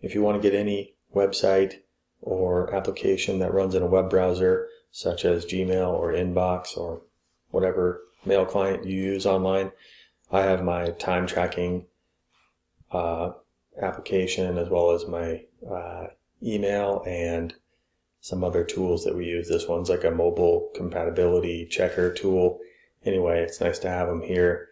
if you want to get any website or application that runs in a web browser, such as Gmail or Inbox or whatever mail client you use online, I have my time tracking uh, application as well as my uh, email and some other tools that we use. This one's like a mobile compatibility checker tool. Anyway, it's nice to have them here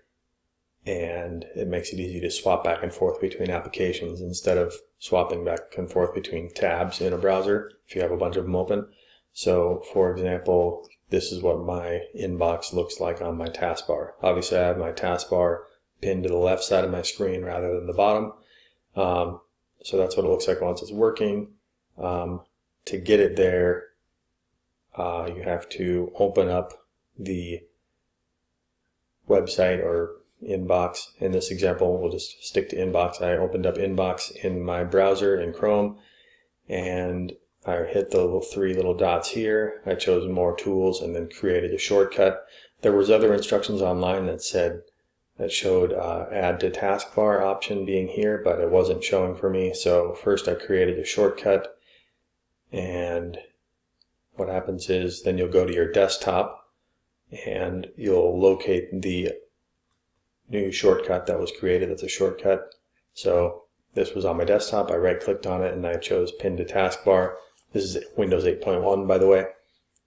and it makes it easy to swap back and forth between applications instead of swapping back and forth between tabs in a browser if you have a bunch of them open. So for example, this is what my inbox looks like on my taskbar. Obviously I have my taskbar pinned to the left side of my screen rather than the bottom. Um, so that's what it looks like once it's working. Um, to get it there, uh, you have to open up the website or inbox. In this example, we'll just stick to inbox. I opened up inbox in my browser in Chrome and I hit the little three little dots here. I chose more tools and then created a shortcut. There was other instructions online that said that showed uh, add to taskbar option being here, but it wasn't showing for me. So first I created a shortcut and what happens is then you'll go to your desktop and you'll locate the new shortcut that was created. That's a shortcut. So this was on my desktop. I right clicked on it and I chose pin to taskbar. This is Windows 8.1 by the way.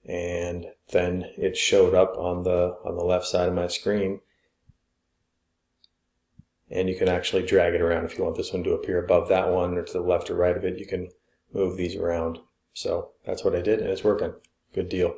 And then it showed up on the on the left side of my screen. And you can actually drag it around if you want this one to appear above that one or to the left or right of it. You can move these around. So that's what I did and it's working. Good deal.